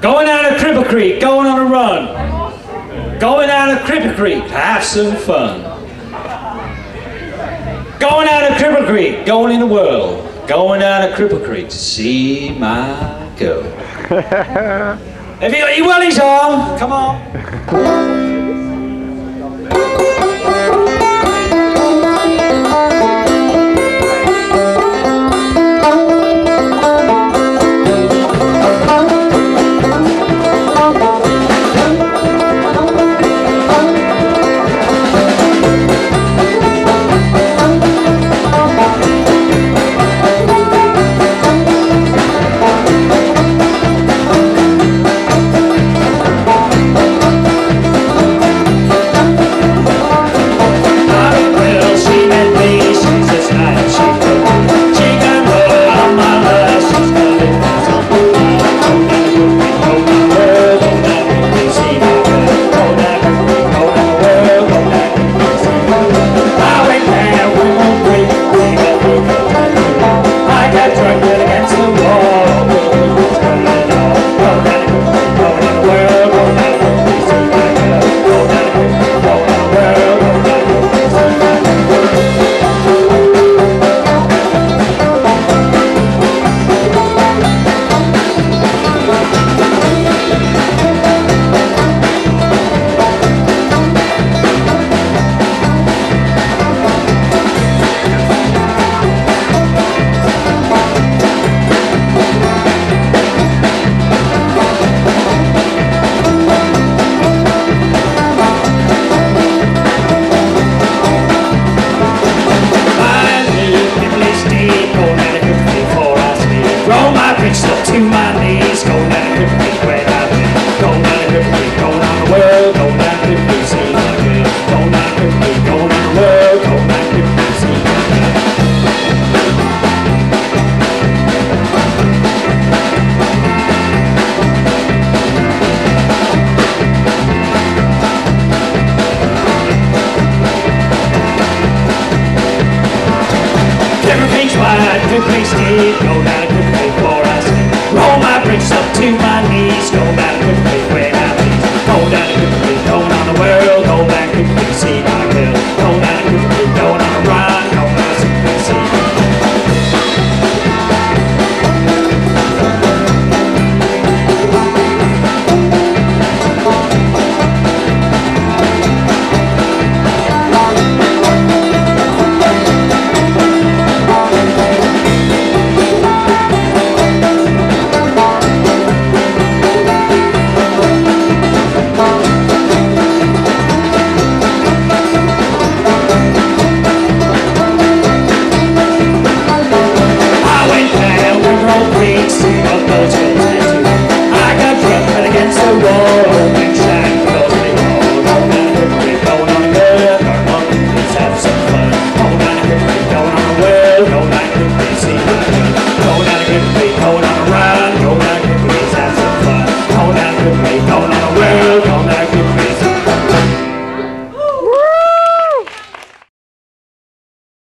Going out of Cripple Creek, going on a run. Going out of Cripple Creek to have some fun. Going out of Cripple Creek, going in the world. Going out of Cripple Creek to see my girl. Have you got your wellies on? Come on. World, go to Cripple Creek, see girl. Go Cripple go down the world, go to Cripple Creek, see girl. Cripple Creek's wide, Cripple Creek's deep, go down to Cripple Creek before Roll my bricks up to my the way.